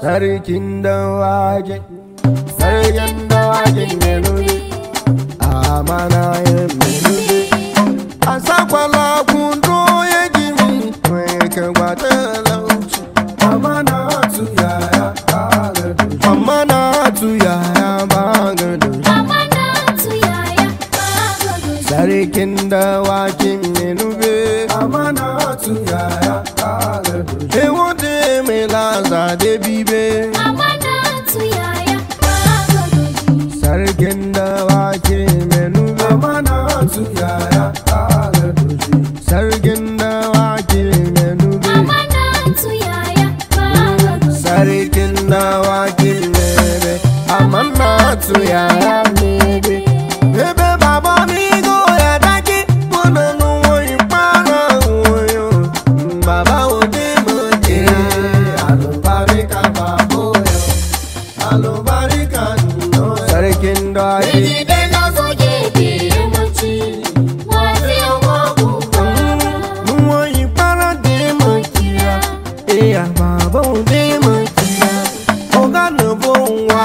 sarkin dawaki sarkin dawakin menubi amana ya menubi a sakwala kundo ya gini mai kagwata lauci. Amana tu yaya bagado amana tu yaya bagado sarkin dawakin menubi amana tu yaya mai laza de bibe sarkin menubi amana tu yaya sarkin dawaki menubi sarkin dawaki mebe. Amana tu yaya alubarika no sarkin eya baba ode mo kira oga nubo nwa wa.